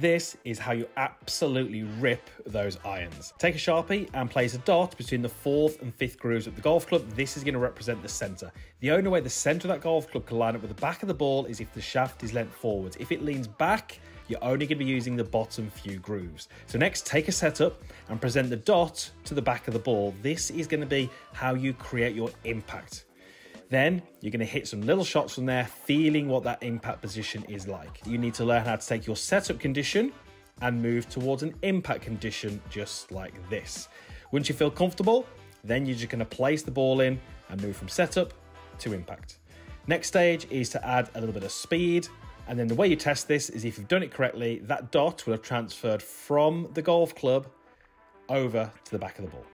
This is how you absolutely rip those irons. Take a Sharpie and place a dot between the fourth and fifth grooves of the golf club. This is going to represent the center. The only way the center of that golf club can line up with the back of the ball is if the shaft is leant forwards. If it leans back, you're only going to be using the bottom few grooves. So next, take a setup and present the dot to the back of the ball. This is going to be how you create your impact. Then you're going to hit some little shots from there, feeling what that impact position is like. You need to learn how to take your setup condition and move towards an impact condition just like this. Once you feel comfortable, then you're just going to place the ball in and move from setup to impact. Next stage is to add a little bit of speed. And then the way you test this is if you've done it correctly, that dot will have transferred from the golf club over to the back of the ball.